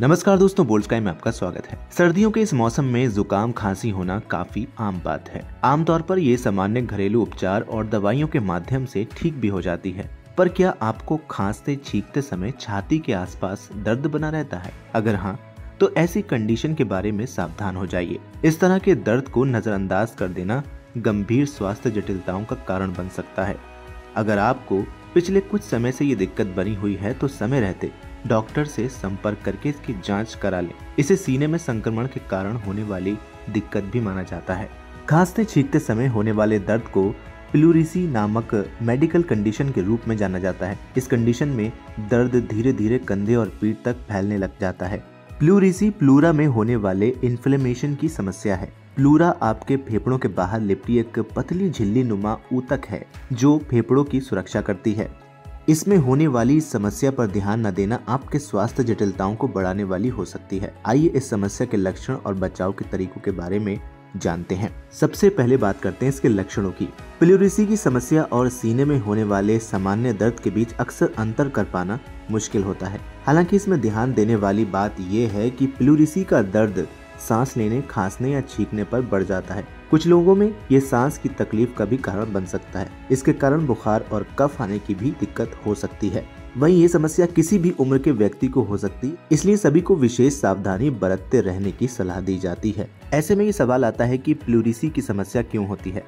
नमस्कार दोस्तों, बोल्ड में आपका स्वागत है। सर्दियों के इस मौसम में जुकाम, खांसी होना काफ़ी आम बात है। आमतौर पर ये सामान्य घरेलू उपचार और दवाइयों के माध्यम से ठीक भी हो जाती है। पर क्या आपको खांसते, छींकते समय छाती के आसपास दर्द बना रहता है? अगर हाँ तो ऐसी कंडीशन के बारे में सावधान हो जाइए। इस तरह के दर्द को नजरअंदाज कर देना गंभीर स्वास्थ्य जटिलताओं का कारण बन सकता है। अगर आपको पिछले कुछ समय से ये दिक्कत बनी हुई है तो समय रहते डॉक्टर से संपर्क करके इसकी जाँच करा लें। इसे सीने में संक्रमण के कारण होने वाली दिक्कत भी माना जाता है। खांसते छींकते समय होने वाले दर्द को प्लूरिसी नामक मेडिकल कंडीशन के रूप में जाना जाता है। इस कंडीशन में दर्द धीरे धीरे कंधे और पीठ तक फैलने लग जाता है। प्लूरिसी प्लूरा में होने वाले इन्फ्लेमेशन की समस्या है। प्लूरा आपके फेफड़ों के बाहर लिपटी एक पतली झिल्ली नुमा ऊतक है, जो फेफड़ों की सुरक्षा करती है। इसमें होने वाली समस्या पर ध्यान न देना आपके स्वास्थ्य जटिलताओं को बढ़ाने वाली हो सकती है। आइए इस समस्या के लक्षण और बचाव के तरीकों के बारे में जानते हैं। सबसे पहले बात करते हैं इसके लक्षणों की। प्लूरिसी की समस्या और सीने में होने वाले सामान्य दर्द के बीच अक्सर अंतर कर पाना मुश्किल होता है। हालाँकि इसमें ध्यान देने वाली बात यह है कि प्लूरिसी का दर्द सांस लेने, खांसने या छींकने पर बढ़ जाता है। कुछ लोगों में ये सांस की तकलीफ़ का भी कारण बन सकता है। इसके कारण बुखार और कफ आने की भी दिक्कत हो सकती है। वहीं ये समस्या किसी भी उम्र के व्यक्ति को हो सकती, इसलिए सभी को विशेष सावधानी बरतते रहने की सलाह दी जाती है। ऐसे में ये सवाल आता है कि प्लूरिसी की समस्या क्यों होती है?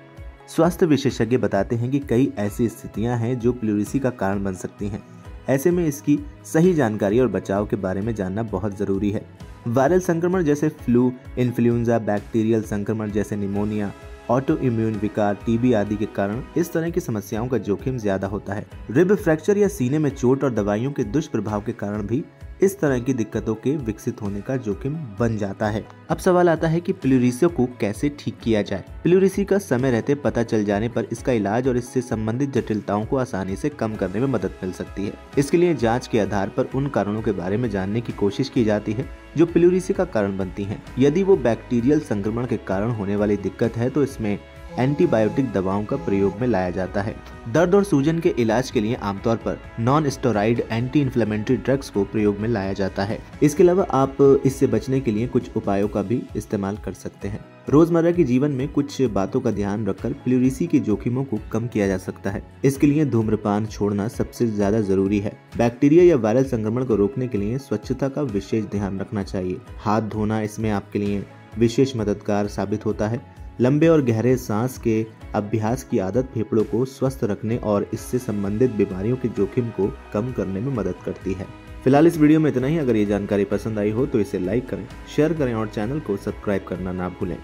स्वास्थ्य विशेषज्ञ बताते हैं कि कई ऐसी स्थितियाँ हैं जो प्लूरिसी का कारण बन सकती हैं। ऐसे में इसकी सही जानकारी और बचाव के बारे में जानना बहुत ज़रूरी है। वायरल संक्रमण जैसे फ्लू, इन्फ्लुएंजा, बैक्टीरियल संक्रमण जैसे निमोनिया ऑटो इम्यून विकार, टीबी आदि के कारण इस तरह की समस्याओं का जोखिम ज़्यादा होता है। रिब फ्रैक्चर या सीने में चोट और दवाइयों के दुष्प्रभाव के कारण भी इस तरह की दिक्कतों के विकसित होने का जोखिम बन जाता है। अब सवाल आता है कि प्लूरिसियो को कैसे ठीक किया जाए? प्लूरिसी का समय रहते पता चल जाने पर इसका इलाज और इससे संबंधित जटिलताओं को आसानी से कम करने में मदद मिल सकती है। इसके लिए जाँच के आधार पर उन कारणों के बारे में जानने की कोशिश की जाती है, जो प्लूरिसी का कारण बनती है। यदि वो बैक्टीरियल संक्रमण के कारण होने वाली दिक्कत है तो इसमें एंटीबायोटिक दवाओं का प्रयोग में लाया जाता है। दर्द और सूजन के इलाज के लिए आमतौर पर non steroid anti inflammatory drugs को प्रयोग में लाया जाता है। इसके अलावा आप इससे बचने के लिए कुछ उपायों का भी इस्तेमाल कर सकते हैं। रोज़मर्रा के जीवन में कुछ बातों का ध्यान रखकर प्लूरिसी के जोखिमों को कम किया जा सकता है। इसके लिए धूम्रपान छोड़ना सबसे ज़्यादा ज़रूरी है। बैक्टीरिया या वायरल संक्रमण को रोकने के लिए स्वच्छता का विशेष ध्यान रखना चाहिए। हाथ धोना इसमें आपके लिए विशेष मददगार साबित होता है। लंबे और गहरे सांस के अभ्यास की आदत फेफड़ों को स्वस्थ रखने और इससे संबंधित बीमारियों के जोखिम को कम करने में मदद करती है। फ़िलहाल इस वीडियो में इतना ही। अगर ये जानकारी पसंद आई हो तो इसे लाइक करें, शेयर करें और चैनल को सब्सक्राइब करना ना भूलें।